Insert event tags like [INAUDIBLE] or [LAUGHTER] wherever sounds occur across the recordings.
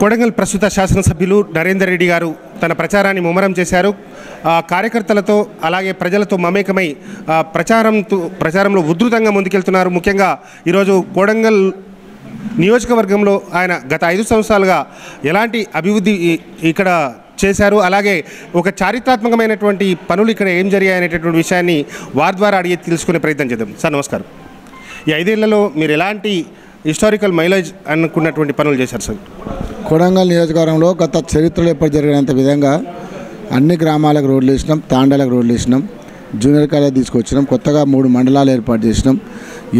కొడంగల్ ప్రస్తుత శాసనసభ్యులు నరేందర్ రెడ్డి గారు తన ప్రచారాన్ని ముమ్మరం చేశారు. కార్యకర్తలతో అలాగే ప్రజలతో మమేకమై ప్రచారంతో ప్రచారంలో ఉధృతంగా ముందుకెళ్తున్నారు. ముఖ్యంగా ఈరోజు కొడంగల్ నియోజకవర్గంలో ఆయన గత ఐదు సంవత్సరాలుగా ఎలాంటి అభివృద్ధి ఇక్కడ చేశారు. అలాగే ఒక చారిత్రాత్మకమైనటువంటి పనులు ఇక్కడ ఏం జరిగాయనేటటువంటి విషయాన్ని వారి ద్వారా అడిగి తెలుసుకునే ప్రయత్నం చేద్దాం. సార్ నమస్కారం. ఈ ఐదేళ్ళలో మీరు ఎలాంటి హిస్టారికల్ మైలేజ్ అనుకున్నటువంటి పనులు చేశారు సార్. కొడంగల్ నియోజకవర్గంలో గత చరిత్రలో ఎప్పుడు జరిగినంత విధంగా అన్ని గ్రామాలకు రోడ్లు వేసినాం తాండాలకు రోడ్లు వేసినాం జూనియర్ కాలేజ్ తీసుకొచ్చినాం కొత్తగా మూడు మండలాలు ఏర్పాటు చేసినాం.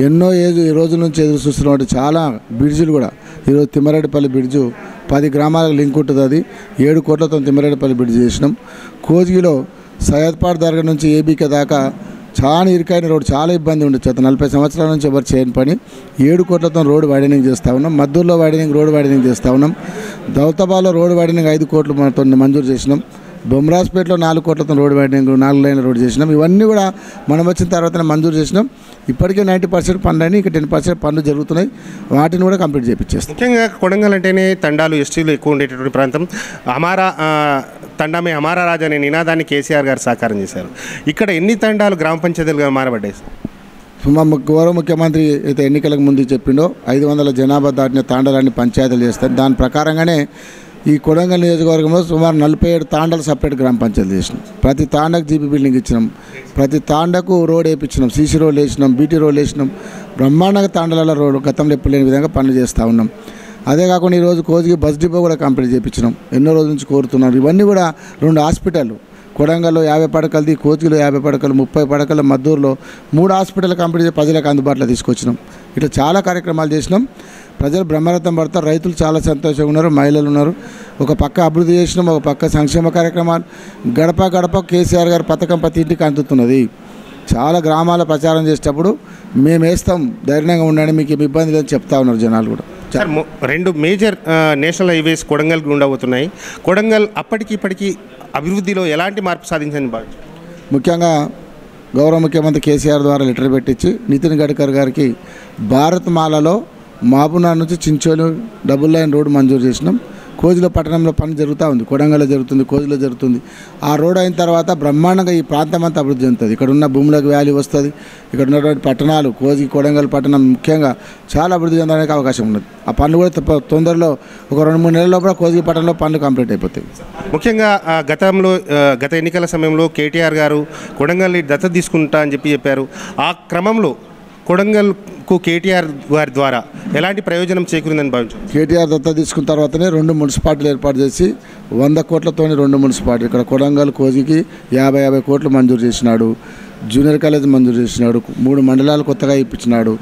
ఎన్నో ఏజ్ ఈ రోజు నుంచి ఎదురు చూస్తున్నటువంటి చాలా బ్రిడ్జులు కూడా ఈరోజు తిమ్మరెడ్డిపల్లి బ్రిడ్జు పది గ్రామాలకు లింక్ ఉంటుంది అది ఏడు కోట్లతో తిమ్మరెడ్డిపల్లి బ్రిడ్జ్ చేసినాం. కోజిగిలో సయ్యద్పాడ్ దర్గా నుంచి ఏబీకే దాకా చాలా ఇరుకైన రోడ్డు చాలా ఇబ్బంది ఉండొచ్చు అతను నలభై సంవత్సరాల నుంచి ఎవరు చేయని పని. ఏడు కోట్లతో రోడ్డు వైడనింగ్ చేస్తూ ఉన్నాం. మద్దూరులో వైడనింగ్ రోడ్డు వైడనింగ్ చేస్తూ ఉన్నాం. దౌతబాలో రోడ్డు వైడనింగ్ ఐదు కోట్లు మనతో మంజూరు చేసినాం. బొమ్రాజ్పేటలో నాలుగు కోట్లతో రోడ్డు వైడనింగ్ నాలుగు లైన్ల రోడ్డు చేసినాం. ఇవన్నీ కూడా మనం వచ్చిన తర్వాతనే మంజూరు చేసినాం. ఇప్పటికే నైంటీ పర్సెంట్ పనులు అయినాయి ఇంకా టెన్ పర్సెంట్ పనులు జరుగుతున్నాయి. వాటిని కూడా కంప్లీట్ చేయించేస్తాం ముఖ్యంగా కొడంగల్ అంటేనే తండాలు ఎస్టీలు ఎక్కువ ఉండేటటువంటి ప్రాంతం. అమారా తండామే అమారా రాజు అనే నినాదాన్ని కేసీఆర్ గారు సాకారం చేశారు. ఇక్కడ ఎన్ని తండాలు గ్రామ పంచాయతీలుగా మారబడ్డాయి? ము- గౌరవ ముఖ్యమంత్రి అయితే ఎన్నికలకు ముందు చెప్పిండో ఐదు వందల జనాభా దాటిన తాండాలన్నీ పంచాయతీలు చేస్తారు. దాని ప్రకారంగానే ఈ కొడంగల్ నియోజకవర్గంలో సుమారు నలభై ఏడు తాండాలు సపరేట్ గ్రామ పంచాయతీ చేసినాం. ప్రతి తాండకు జీపీ బిల్డింగ్ ఇచ్చినాం. ప్రతి తాండకు రోడ్ వేయించినాం సీసీ రోడ్ వేసినాం. బీటీ రోడ్ వేసినాం. బ్రహ్మాండంగా తాండాల రోడ్ గతంలో ఎప్పుడు లేని విధంగా పనులు చేస్తూ ఉన్నాం. అదే కాకుండా ఈరోజు కోజికి బస్ డిపో కూడా కంప్లీట్ చేయించినాం ఎన్నో రోజుల నుంచి కోరుతున్నారు ఇవన్నీ కూడా రెండు హాస్పిటల్ కొడంగల్లో యాభై పడకలది కోచిలో యాభై పడకలు ముప్పై పడకలు మద్దూరులో మూడు హాస్పిటల్ కంపెనీ చేసి ప్రజలకు అందుబాటులో తీసుకొచ్చినాం. ఇట్లా చాలా కార్యక్రమాలు చేసినాం. ప్రజలు బ్రహ్మరథం పడతారు రైతులు చాలా సంతోషంగా ఉన్నారు మహిళలు ఉన్నారు. ఒక పక్క అభివృద్ధి చేసినాం ఒక పక్క సంక్షేమ కార్యక్రమాలు. గడప గడప కేసీఆర్ గారి పథకం ప్రతి ఇంటికి అందుతున్నది. చాలా గ్రామాల ప్రచారం చేసేటప్పుడు మేము వేస్తాం ధైర్యంగా ఉండండి మీకు ఏమి ఇబ్బంది లేదని చెప్తా ఉన్నారు జనాలు కూడా. సార్ రెండు మేజర్ నేషనల్ హైవేస్ కొడంగల్ ఉండబోతున్నాయి. కొడంగల్ అప్పటికి ఇప్పటికీ అభివృద్ధిలో ఎలాంటి మార్పు సాధించని భావించారు ముఖ్యంగా గౌరవ ముఖ్యమంత్రి కేసీఆర్ ద్వారా లెటర్ పెట్టించి నితిన్ గడ్కర్ గారికి భారత్ మాలలో మాబునార్ నుంచి చించోలు డబుల్ లైన్ రోడ్డు మంజూరు చేసినాం. కోజిలో పట్టణంలో పని జరుగుతూ ఉంది కొడంగల్లో జరుగుతుంది కోజిలో జరుగుతుంది. ఆ రోడ్ అయిన తర్వాత బ్రహ్మాండంగా ఈ ప్రాంతం అంతా అభివృద్ధి చెందుతుంది. ఇక్కడ ఉన్న భూములకు వ్యాలీ వస్తుంది. ఇక్కడ ఉన్నటువంటి పట్టణాలు కోజి కొడంగల్ పట్టణం ముఖ్యంగా చాలా అభివృద్ధి చెందడానికి అవకాశం ఉన్నది. ఆ పనులు కూడా తొందరలో ఒక రెండు మూడు నెలల లోపల కోజి పట్టణంలో పనులు కంప్లీట్ అయిపోతాయి. ముఖ్యంగా ఆ, గతంలో గత ఎన్నికల సమయంలో కేటీఆర్ గారు కొడంగల్ని దత్తత తీసుకుంటా అని చెప్పి చెప్పారు. ఆ క్రమంలో కొడంగల్కు కేటీఆర్ గారి ద్వారా ఎలాంటి ప్రయోజనం చేకూరిందని భావించారు? కేటీఆర్ దత్తా తీసుకున్న తర్వాతనే రెండు మున్సిపాలిటీలు ఏర్పాటు చేసి వంద కోట్లతోని రెండు మున్సిపాలిటీ ఇక్కడ కొడంగల్ కోజికి యాభై యాభై కోట్లు మంజూరు చేసినాడు. జూనియర్ కాలేజ్ మంజూరు చేసినాడు. మూడు మండలాలు కొత్తగా ఇప్పించినాడు.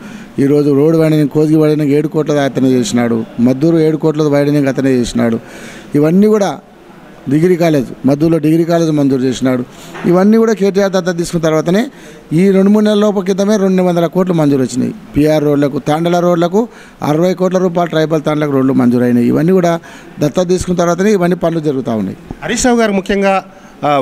ఈరోజు రోడ్డు వైడనింగ్ కోజికి వైడనింగ్ ఏడు కోట్ల అతనే చేసినాడు. మద్దూరు ఏడు కోట్ల వైడనింగ్ అతనే చేసినాడు. ఇవన్నీ కూడా డిగ్రీ కాలేజ్ మద్దూరులో డిగ్రీ కాలేజ్ మంజూరు చేసినాడు. ఇవన్నీ కూడా కేటీఆర్ దత్త తీసుకున్న తర్వాతనే ఈ రెండు మూడు నెలల లోపు క్రితమే రెండు వందల కోట్లు మంజూరు వచ్చినాయి. పిఆర్ రోడ్లకు తాండల రోడ్లకు అరవై కోట్ల రూపాయలు ట్రైబల్ తాండలకు రోడ్లు మంజూరు అయినాయి ఇవన్నీ కూడా దత్త తీసుకున్న తర్వాతనే ఇవన్నీ పనులు జరుగుతూ ఉన్నాయి. హరీష్ రావు గారు ముఖ్యంగా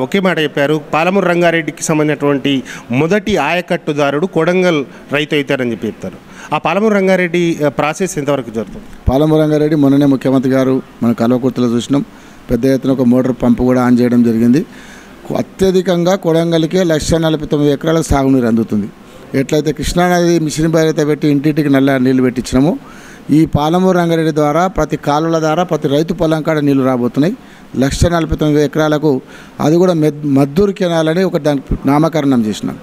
ఒకే మాట చెప్పారు. పాలమూరు రంగారెడ్డికి సంబంధించినటువంటి మొదటి ఆయకట్టుదారుడు కొడంగల్ రైతు అవుతారని చెప్పి చెప్తారు. ఆ పాలమూరు రంగారెడ్డి ప్రాసెస్ ఎంతవరకు జరుగుతుంది? పాలమూరు రంగారెడ్డి మొన్ననే ముఖ్యమంత్రి గారు మన కల్వకుర్తిలో చూసినాం. పెద్ద ఎత్తున ఒక మోటార్ పంపు కూడా ఆన్ చేయడం జరిగింది. అత్యధికంగా కొడంగల్కే లక్ష నలభై తొమ్మిది ఎకరాలకు సాగునీరు అందుతుంది. ఎట్లయితే కృష్ణానది మిషన్ బారిత పెట్టి ఇంటింటికి నల్ల నీళ్ళు పెట్టించినామో ఈ పాలమూరు రంగారెడ్డి ద్వారా ప్రతి కాలువల ద్వారా ప్రతి రైతు పొలం కాడ నీళ్ళు రాబోతున్నాయి. లక్ష నలభై తొమ్మిది ఎకరాలకు అది కూడా మెద్ మద్దూరు అని ఒక దానికి నామకరణం చేసినాం.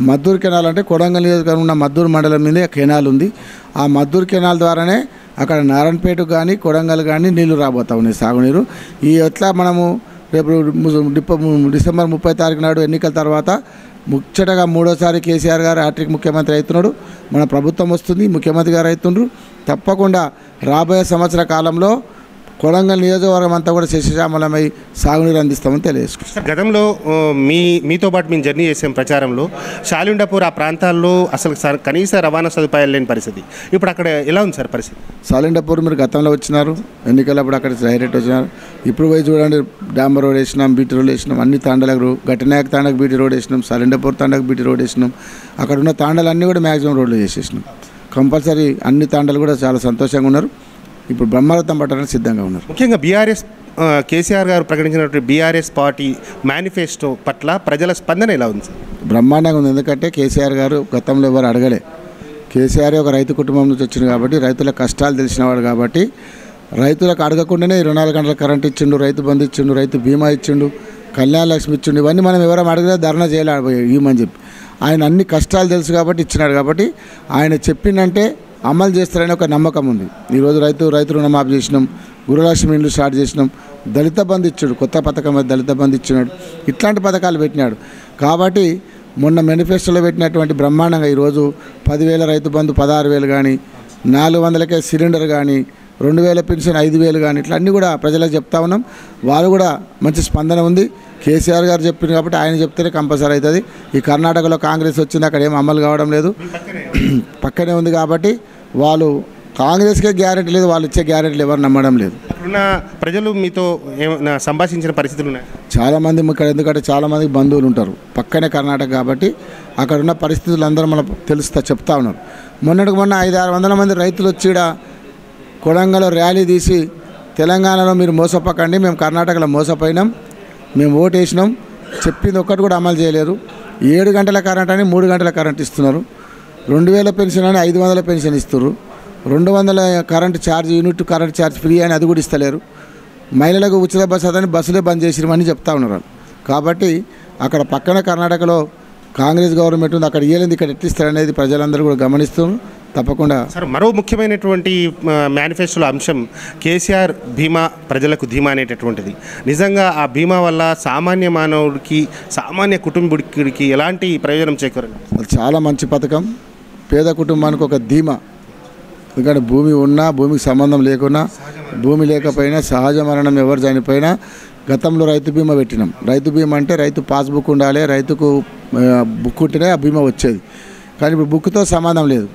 మద్దూరు కెనాల్ అంటే కొడంగల్ నియోజకవర్గం ఉన్న మద్దూరు మండలం మీద కెనాల్ ఉంది. ఆ మద్దూరు కెనాల్ ద్వారానే అక్కడ నారాయణపేట కానీ కొడంగల్ కానీ నీళ్ళు రాబోతా ఉన్నాయి సాగునీరు. ఈ ఎట్లా మనము రేపు డిసెంబర్ ముప్పై తారీఖు నాడు ఎన్నికల తర్వాత ముచ్చటగా మూడోసారి కేసీఆర్ గారు హ్యాట్రిక్ ముఖ్యమంత్రి అవుతున్నాడు. మన ప్రభుత్వం వస్తుంది ముఖ్యమంత్రి గారు అవుతుండ్రు. తప్పకుండా రాబోయే సంవత్సర కాలంలో కొడంగల్ నియోజకవర్గం అంతా కూడా శశిశామలమై సాగునీరు అందిస్తామని తెలియజేసుకుంటాం గతంలో మీ మీతో పాటు మేము జర్నీ చేసాం ప్రచారంలో. శాలిండపూర్ ఆ ప్రాంతాల్లో అసలు సర్- కనీస రవాణా సదుపాయాలు లేని పరిస్థితి. ఇప్పుడు అక్కడ ఎలా ఉంది సార్ పరిస్థితి? సాలిండపూర్ మీరు గతంలో వచ్చినారు ఎన్నికలప్పుడు అక్కడ డైరెక్ట్ వచ్చినారు. ఇప్పుడు పోయి చూడండి డాంబర్ రోడ్ వేసినాం బీటీ రోడ్ వేసినాం అన్ని తాండలకు గట్టినాయక తాండకు బీటీ రోడ్ వేసినాం సాలిండపూర్ తాండకు బీటీ రోడ్ వేసినాం. అక్కడ ఉన్న తాండలు అన్నీ కూడా మ్యాక్సిమం రోడ్లు చేసేసినాం. కంపల్సరీ అన్ని తాండలు కూడా చాలా సంతోషంగా ఉన్నారు. ఇప్పుడు బ్రహ్మరథం పట్టడానికి సిద్ధంగా ఉన్నారు. ముఖ్యంగా బీఆర్ఎస్ కేసీఆర్ గారు ప్రకటించినటువంటి బీఆర్ఎస్ పార్టీ మేనిఫెస్టో పట్ల ప్రజల స్పందన ఎలా ఉంది బ్రహ్మాండంగా ఉంది. ఎందుకంటే కేసీఆర్ గారు గతంలో ఎవరు అడగలే. కేసీఆర్ ఒక రైతు కుటుంబం నుంచి వచ్చింది కాబట్టి రైతుల కష్టాలు తెలిసినవాడు కాబట్టి రైతులకు అడగకుండానే ఇరవై నాలుగు గంటల కరెంట్ ఇచ్చిండు రైతు బంధు ఇచ్చిండు రైతు బీమా ఇచ్చిండు కళ్యాణ లక్ష్మి ఇచ్చిండు ఇవన్నీ మనం ఎవరం అడిగినా ధర్నా చేయాలి ఇవ్వమని చెప్పి. ఆయన అన్ని కష్టాలు తెలుసు కాబట్టి ఇచ్చినాడు కాబట్టి ఆయన చెప్పిందంటే అమలు చేస్తారని ఒక నమ్మకం ఉంది. ఈరోజు రైతు రైతు రుణమాఫీ చేసినాం గురులక్ష్మి ఇండ్లు స్టార్ట్ చేసినాం దళిత బంధు ఇచ్చాడు కొత్త పథకం దళిత బంధు ఇచ్చినాడు ఇట్లాంటి పథకాలు పెట్టినాడు. కాబట్టి మొన్న మేనిఫెస్టోలో పెట్టినటువంటి బ్రహ్మాండంగా ఈరోజు పదివేల రైతు బంధు పదహారు వేలు కానీ నాలుగు వందలకే సిలిండర్ కానీ రెండు వేల పెన్షన్ ఐదు వేలు కానీ ఇట్లా అన్నీ కూడా ప్రజలకు చెప్తా ఉన్నాం. వాళ్ళు కూడా మంచి స్పందన ఉంది. కేసీఆర్ గారు చెప్పింది కాబట్టి ఆయన చెప్తేనే కంపల్సరీ అవుతుంది. ఈ కర్ణాటకలో కాంగ్రెస్ వచ్చింది అక్కడ ఏం అమలు కావడం లేదు. [CLEARS THROAT] పక్కనే ఉంది కాబట్టి వాళ్ళు కాంగ్రెస్కే గ్యారెంటీ లేదు వాళ్ళు ఇచ్చే గ్యారెంటీలు ఎవరు నమ్మడం లేదు. ప్రజలు మీతో ఏమైనా సంభాషించిన పరిస్థితులు ఉన్నాయి? చాలామంది ఇక్కడ ఎందుకంటే చాలామంది బంధువులు ఉంటారు. పక్కనే కర్ణాటక కాబట్టి అక్కడ ఉన్న పరిస్థితులు అందరూ మనం తెలుస్తా చెప్తా ఉన్నారు. మొన్నటికి మొన్న ఐదు ఆరు వందల మంది రైతులు వచ్చి కొడంగలో ర్యాలీ తీసి తెలంగాణలో మీరు మోసపోకండి మేము కర్ణాటకలో మోసపోయినాం మేము ఓటు వేసినాం చెప్పింది ఒక్కటి కూడా అమలు చేయలేరు ఏడు గంటల కరెంట్ అని మూడు గంటల కరెంట్ ఇస్తున్నారు. రెండు వేల పెన్షన్ అని ఐదు వందల పెన్షన్ ఇస్తున్నారు. రెండు వందల current charge unit current charge free అని అది కూడా ఇస్తలేరు. మహిళలకు ఉచిత బస్సు అదని బస్సులే బంద్ చేసిరమని చెప్తా ఉన్నారు. కాబట్టి అక్కడ పక్కన కర్ణాటకలో కాంగ్రెస్ గవర్నమెంట్ ఉంది అక్కడ ఇయ్యలేదు ఇక్కడ ఎట్లిస్తారనేది ప్రజలందరూ కూడా గమనిస్తున్నారు తప్పకుండా. సార్ మరో ముఖ్యమైనటువంటి మేనిఫెస్టోలో అంశం కేసీఆర్ బీమా ప్రజలకు ధీమా అనేటటువంటిది. నిజంగా ఆ బీమా వల్ల సామాన్య మానవుడికి సామాన్య కుటుంబుడికి ఎలాంటి ప్రయోజనం చేకూరండి? అది చాలా మంచి పథకం. పేద కుటుంబానికి ఒక ధీమా. ఎందుకంటే భూమి ఉన్నా భూమికి సంబంధం లేకున్నా భూమి లేకపోయినా సహజ మరణం ఎవరు చనిపోయినా గతంలో రైతు బీమా పెట్టినాం. రైతు బీమా అంటే రైతు పాస్బుక్ ఉండాలి రైతుకు బుక్ ఉంటేనే ఆ బీమా వచ్చేది. కానీ ఇప్పుడు బుక్తో సంబంధం లేదు.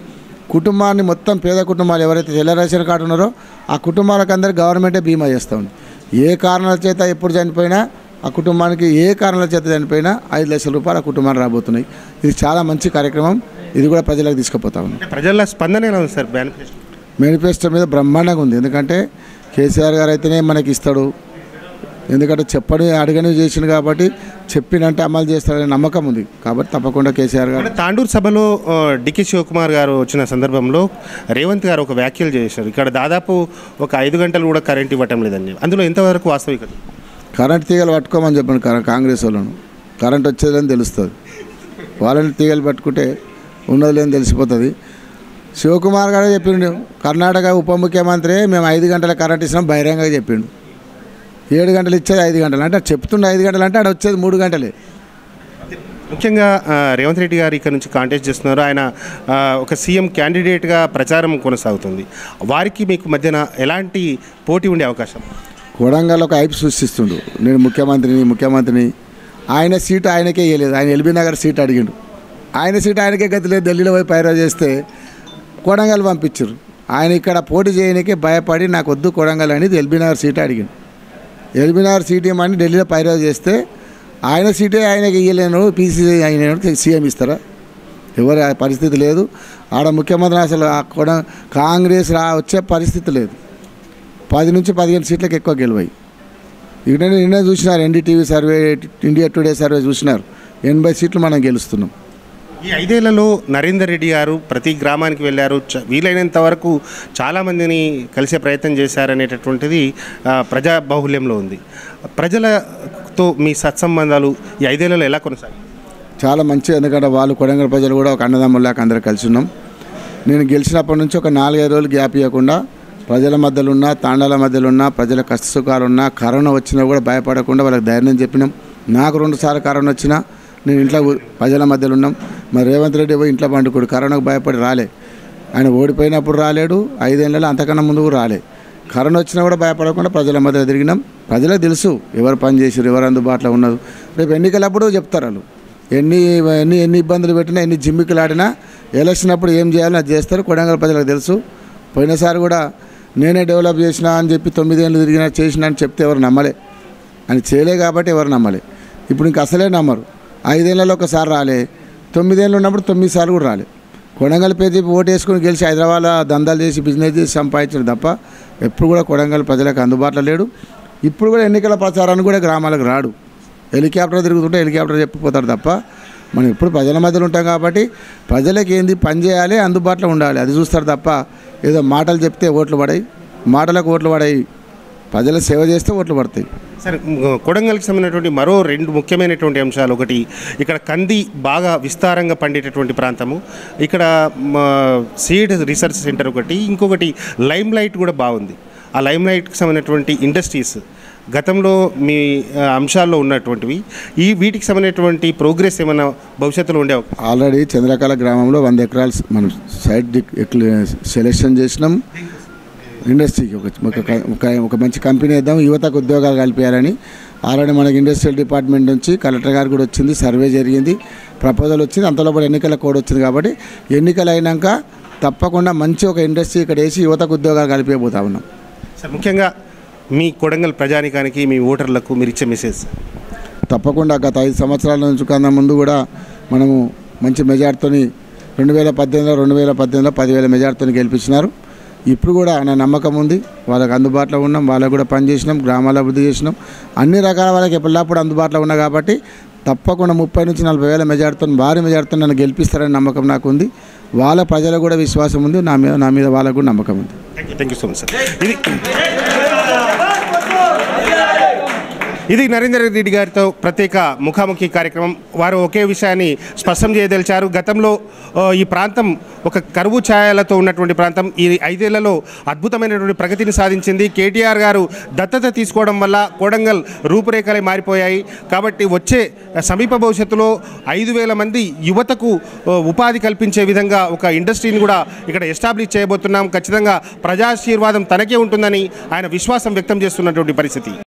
కుటుంబాన్ని మొత్తం పేద కుటుంబాలు ఎవరైతే తెల్ల రేషన్ కార్డు ఉన్నారో ఆ కుటుంబాలకు అందరికీ గవర్నమెంటే బీమా చేస్తూ ఉంది. ఏ కారణాల చేత ఎప్పుడు చనిపోయినా ఆ కుటుంబానికి ఏ కారణాల చేత చనిపోయినా ఐదు లక్షల రూపాయలు ఆ కుటుంబానికి రాబోతున్నాయి. ఇది చాలా మంచి కార్యక్రమం. ఇది కూడా ప్రజలకు తీసుకుపోతా ఉన్నాం అంటే ప్రజల స్పందన ఎలా ఉంది సార్? మేనిఫెస్టో. మేనిఫెస్టో మీద బ్రహ్మాండంగా ఉంది. ఎందుకంటే కేసీఆర్ గారు అయితేనే మనకి ఇస్తాడు. ఎందుకంటే చెప్పని అడగని చేసిండు కాబట్టి చెప్పినంటే అమలు చేస్తాడనే నమ్మకం ఉంది. కాబట్టి తప్పకుండా కేసీఆర్ గారు తాండూరు సభలో డికే శివకుమార్ గారు వచ్చిన సందర్భంలో రేవంత్ గారు ఒక వ్యాఖ్యలు చేశారు. ఇక్కడ దాదాపు ఒక ఐదు గంటలు కూడా కరెంట్ ఇవ్వటం లేదండి. అందులో ఎంతవరకు వాస్తవికత? కరెంట్ తీగలు పట్టుకోమని చెప్పండి కరెంట్ కాంగ్రెస్ వాళ్ళను. కరెంట్ వచ్చేదని తెలుస్తుంది. వాళ్ళని తీగలు పట్టుకుంటే ఉన్నది లేని తెలిసిపోతుంది. శివకుమార్ గారు చెప్పిండు కర్ణాటక ఉప ముఖ్యమంత్రి మేము ఐదు గంటల కరెంట్ ఇచ్చినాం బహిరంగంగా చెప్పిండు. ఏడు గంటలు ఇచ్చేది ఐదు గంటలు. అంటే చెప్తుండే ఐదు గంటలు అంటే ఆడ వచ్చేది మూడు గంటలే. ముఖ్యంగా రేవంత్ రెడ్డి గారు ఇక్కడ నుంచి కాంటెస్ట్ చేస్తున్నారు. ఆయన ఒక సీఎం క్యాండిడేట్గా ప్రచారం కొనసాగుతుంది. వారికి మీకు మధ్యన ఎలాంటి పోటీ ఉండే అవకాశం? కొడంగల్ ఒక ఐపు సృష్టిస్తుండు. నేను ముఖ్యమంత్రిని ముఖ్యమంత్రిని. ఆయన సీటు ఆయనకే ఇవ్వలేదు ఆయన ఎల్బీ నగర్ సీట్ అడిగిండు. ఆయన సీట్ ఆయనకే గతి లేదు. ఢిల్లీలో పోయి పైరో చేస్తే కొడంగల్ పంపించారు ఆయన ఇక్కడ పోటీ చేయడానికే భయపడి నాకు వద్దు కొడంగల్ అనేది ఎల్బీ నగర్ సీట్ అడిగిండు. ఎల్బినార్ సీటీఎం అని ఢిల్లీలో పైరో చేస్తే ఆయన సీటే ఆయనకి ఇవ్వలేను పీసీసీ ఆయన సీఎం ఇస్తారా? ఎవరి ఆ పరిస్థితి లేదు. ఆడ ముఖ్యమంత్రి అసలు కూడా కొడ కాంగ్రెస్ రా వచ్చే పరిస్థితి లేదు. పది నుంచి పదిహేను సీట్లకు ఎక్కువ గెలువాయి ఇక్కడ నిన్న చూసినారు NDTV survey India Today survey చూసినారు. ఎనభై సీట్లు మనం గెలుస్తున్నాం. ఈ ఐదేళ్ళలో నరేందర్ రెడ్డి గారు ప్రతి గ్రామానికి వెళ్ళారు. వీలైనంత వరకు చాలామందిని కలిసే ప్రయత్నం చేశారనేటటువంటిది ప్రజా బాహుల్యంలో ఉంది. ప్రజలతో మీ సత్సంబంధాలు ఈ ఐదేళ్ళలో ఎలా కొనసాగాయి? చాలా మంచి ఎందుకంటే వాళ్ళు కొడంగల్ ప్రజలు కూడా ఒక అన్నదమ్ములాగా అందరూ కలిసి ఉన్నాం. నేను గెలిచినప్పటి నుంచి ఒక నాలుగైదు రోజులు గ్యాప్ ఇవ్వకుండా ప్రజల మధ్యలో ఉన్నా తాండాల మధ్యలో ఉన్నా ప్రజల కష్ట సుఖాలు ఉన్నా కరోనా వచ్చినా కూడా భయపడకుండా వాళ్ళకి ధైర్యం చెప్పినాం. నాకు రెండుసార్లు కరోనా వచ్చినా నేను ఇంట్లో ప్రజల మధ్యలో ఉన్నాం. మరి రేవంత్ రెడ్డి పోయి ఇంట్లో పండుకోడు. కరోనాకు భయపడి రాలే. ఆయన ఓడిపోయినప్పుడు రాలేడు. ఐదేళ్ళలో అంతకన్నా ముందుకు రాలే. కరోనా వచ్చినా కూడా భయపడకుండా ప్రజల మధ్య తిరిగినాం. ప్రజలకు తెలుసు ఎవరు పని చేసారు ఎవరు అందుబాటులో ఉన్నారు. రేపు ఎన్నికలప్పుడు చెప్తారు వాళ్ళు. ఎన్ని ఎన్ని ఎన్ని ఇబ్బందులు పెట్టినా ఎన్ని జిమ్మికులు ఆడినా ఎలక్షన్ అప్పుడు ఏం చేయాలో అది చేస్తారు. కొడంగల్ ప్రజలకు తెలుసు. పోయినసారి కూడా నేనే డెవలప్ చేసిన అని చెప్పి తొమ్మిదేళ్ళు తిరిగినా చేసిన అని చెప్తే ఎవరు నమ్మలే. అని చేయలే కాబట్టి ఎవరు నమ్మలే. ఇప్పుడు ఇంక అసలే నమ్మరు. ఐదేళ్ళలో ఒకసారి రాలే. తొమ్మిదేళ్ళు ఉన్నప్పుడు తొమ్మిది సార్లు కూడా రాలే. కొడంగల్ పేరు ఓటు వేసుకుని గెలిచి హైదరాబాద్ దందాలు చేసి బిజినెస్ చేసి సంపాదించడం తప్ప ఎప్పుడు కూడా కొడంగల్ ప్రజలకు అందుబాటులో లేడు. ఇప్పుడు కూడా ఎన్నికల ప్రచారాన్ని కూడా గ్రామాలకు రాడు. హెలికాప్టర్ తిరుగుతుంటే హెలికాప్టర్ చెప్పిపోతాడు తప్ప మనం ఎప్పుడు ప్రజల మధ్యలో ఉంటాం కాబట్టి ప్రజలకు ఏంది పని చేయాలి అందుబాటులో ఉండాలి. అది చూస్తారు తప్ప ఏదో మాటలు చెప్తే ఓట్లు పడాయి మాటలకు ఓట్లు పడాయి. ప్రజల సేవ చేస్తే ఓట్లు పడతాయి. సరే కొడంగల్కి సంబంధించినటువంటి మరో రెండు ముఖ్యమైనటువంటి అంశాలు ఒకటి ఇక్కడ కంది బాగా విస్తారంగా పండేటటువంటి ప్రాంతము. ఇక్కడ సీడ్ రీసెర్చ్ సెంటర్ ఒకటి ఇంకొకటి లైమ్ లైట్ కూడా బాగుంది. ఆ లైమ్ లైట్కి సంబంధించినటువంటి ఇండస్ట్రీస్ గతంలో మీ అంశాల్లో ఉన్నటువంటివి ఈ వీటికి సంబంధించినటువంటి ప్రోగ్రెస్ ఏమైనా భవిష్యత్తులో ఉండే ఆల్రెడీ చంద్రకళ గ్రామంలో వంద ఎకరాలు మనం సైట్ ఎక్ల- సెలెక్షన్ చేసినాం. ఇండస్ట్రీకి ఒక ఒక- మంచి కంపెనీ ఇద్దాం యువతకు ఉద్యోగాలు కల్పించాలని. ఆల్రెడీ మనకి ఇండస్ట్రియల్ డిపార్ట్మెంట్ నుంచి కలెక్టర్ గారు కూడా వచ్చింది సర్వే జరిగింది ప్రపోజల్ వచ్చింది అంతలో కూడా ఎన్నికల కోడ్ వచ్చింది కాబట్టి ఎన్నికలు అయినాక తప్పకుండా మంచి ఒక ఇండస్ట్రీ ఇక్కడ వేసి యువతకు ఉద్యోగాలు కలిపిపోతా ఉన్నాం. సార్ ముఖ్యంగా మీ కొడంగల్ ప్రజానికానికి మీ ఓటర్లకు మీరు ఇచ్చే మెసేజ్ తప్పకుండా గత ఐదు సంవత్సరాల నుంచి కన్నా ముందు కూడా మనము మంచి మెజార్టీతోని రెండు వేల పద్దెనిమిదిలో రెండు వేల పద్దెనిమిదిలో పదివేల మెజార్టీతోని గెలిపించినారు. ఇప్పుడు కూడా ఆయన నమ్మకం ఉంది. వాళ్ళకి అందుబాటులో ఉన్నాం. వాళ్ళకు కూడా పని చేసినాం. గ్రామాల అభివృద్ధి చేసినాం. అన్ని రకాల వాళ్ళకి ఎప్పటిలాప్పుడు అందుబాటులో ఉన్నా కాబట్టి తప్పకుండా ముప్పై నుంచి నలభై వేల మెజార్టీతో భారీ మెజార్టీతో నన్ను గెలిపిస్తారని నమ్మకం నాకు ఉంది. వాళ్ళ ప్రజలకు కూడా విశ్వాసం ఉంది. నా మీద నా మీద వాళ్ళకు కూడా నమ్మకం ఉంది. Thank you thank you so much sir ఇది ఇది నరేందర్ రెడ్డి గారితో ప్రత్యేక ముఖాముఖి కార్యక్రమం. వారు ఒకే విషయాన్ని స్పష్టం చేయదలిచారు. గతంలో ఈ ప్రాంతం ఒక కరువు ఛాయలతో ఉన్నటువంటి ప్రాంతం. ఈ ఐదేళ్ళలో అద్భుతమైనటువంటి ప్రగతిని సాధించింది. కేటీఆర్ గారు దత్తత తీసుకోవడం వల్ల కోడంగల్ రూపురేఖలే మారిపోయాయి. కాబట్టి వచ్చే సమీప భవిష్యత్తులో ఐదు వేల మంది యువతకు ఉపాధి కల్పించే విధంగా ఒక ఇండస్ట్రీని కూడా ఇక్కడ ఎస్టాబ్లిష్ చేయబోతున్నాం. ఖచ్చితంగా ప్రజాశీర్వాదం తనకే ఉంటుందని ఆయన విశ్వాసం వ్యక్తం చేస్తున్నటువంటి పరిస్థితి.